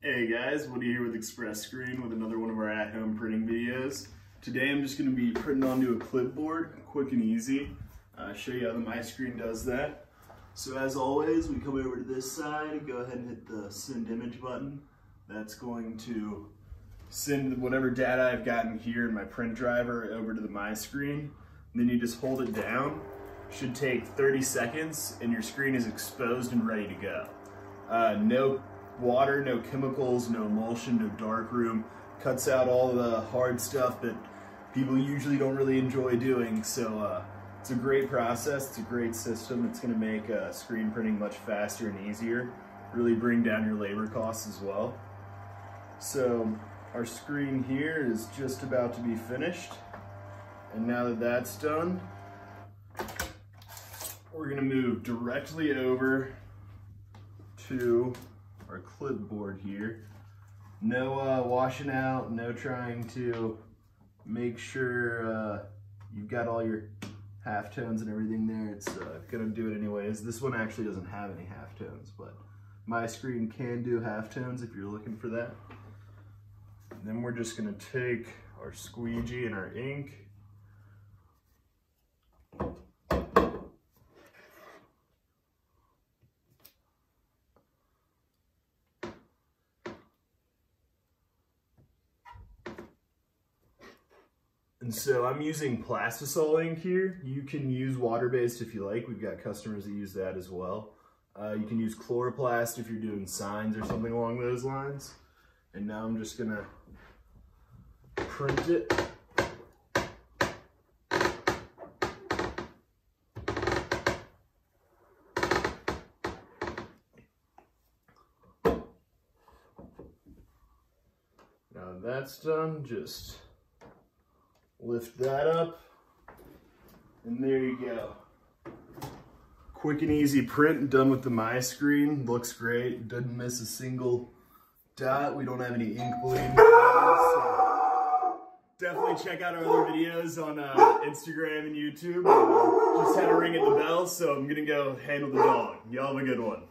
Hey guys, Woody here with Xpresscreen with another one of our at-home printing videos. Today I'm just going to be printing onto a clipboard, quick and easy. Uh, show you how the MiScreen does that. So as always, we come over to this side and go ahead and hit the send image button. That's going to send whatever data I've gotten here in my print driver over to the MiScreen. Then you just hold it down. Should take 30 seconds and your screen is exposed and ready to go. Uh, no water, no chemicals, no emulsion, no darkroom. Cuts out all the hard stuff that people usually don't really enjoy doing. So uh, it's a great process. It's a great system. It's going to make uh, screen printing much faster and easier. Really bring down your labor costs as well. So our screen here is just about to be finished. And now that that's done, we're going to move directly over to our clipboard here. No uh, washing out, no trying to make sure uh, you've got all your halftones and everything there. It's uh, gonna do it anyways. This one actually doesn't have any halftones, but MiScreen can do halftones if you're looking for that. And then we're just gonna take our squeegee and our ink And so I'm using Plastisol ink here. You can use water-based if you like. We've got customers that use that as well. Uh, you can use coroplast if you're doing signs or something along those lines. And now I'm just gonna print it. Now that's done, just Lift that up, and there you go. Quick and easy print, done with the MiScreen. Looks great, doesn't miss a single dot. We don't have any ink bleed. So definitely check out our other videos on uh, Instagram and YouTube. Just had a ring at the bell, so I'm gonna go handle the dog. Y'all have a good one.